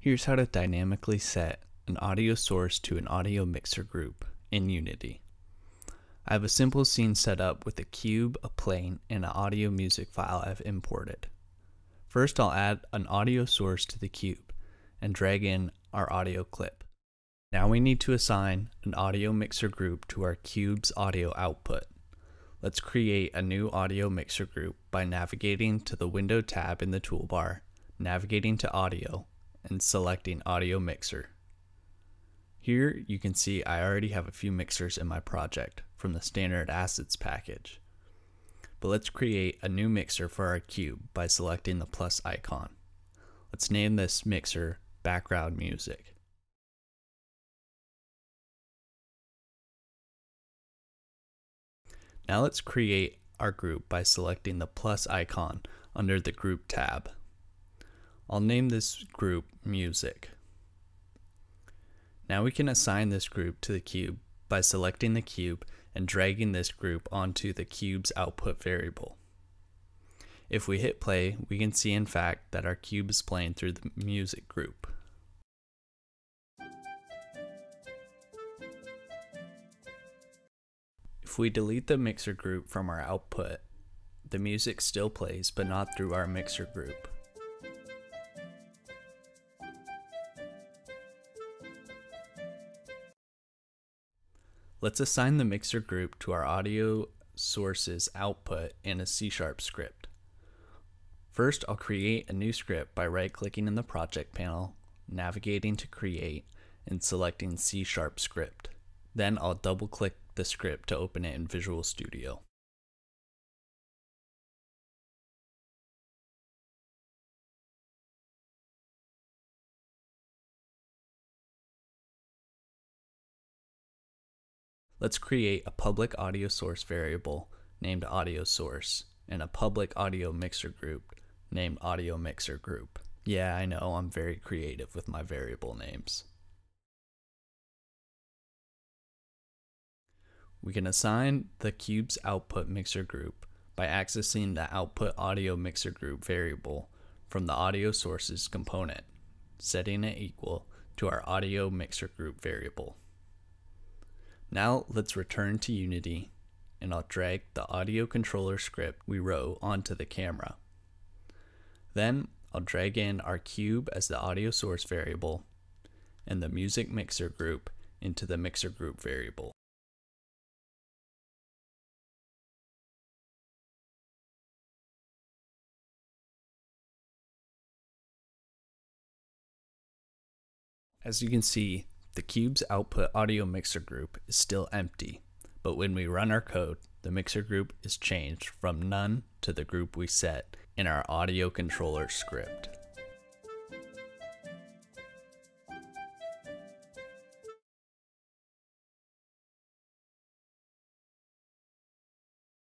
Here's how to dynamically set an audio source to an audio mixer group in Unity. I have a simple scene set up with a cube, a plane, and an audio music file I've imported. First I'll add an audio source to the cube and drag in our audio clip. Now we need to assign an audio mixer group to our cube's audio output. Let's create a new audio mixer group by navigating to the Window tab in the toolbar, navigating to Audio, and selecting Audio Mixer. Here you can see I already have a few mixers in my project from the standard assets package. But let's create a new mixer for our cube by selecting the plus icon. Let's name this mixer background music. Now let's create our group by selecting the plus icon under the group tab. I'll name this group music. Now we can assign this group to the cube by selecting the cube and dragging this group onto the cube's output variable. If we hit play, we can see in fact that our cube is playing through the music group. If we delete the mixer group from our output, the music still plays but not through our mixer group. Let's assign the mixer group to our audio source's output in a C-sharp script. First, I'll create a new script by right-clicking in the project panel, navigating to create, and selecting C-sharp script. Then I'll double-click the script to open it in Visual Studio. Let's create a public audio source variable named audio source and a public audio mixer group named audio mixer group. Yeah, I know, I'm very creative with my variable names. We can assign the cube's output mixer group by accessing the output audio mixer group variable from the audio sources component, setting it equal to our audio mixer group variable. Now let's return to Unity and I'll drag the audio controller script we wrote onto the camera. Then I'll drag in our cube as the audio source variable and the music mixer group into the mixer group variable. As you can see, the cube's output audio mixer group is still empty, but when we run our code, the mixer group is changed from none to the group we set in our audio controller script.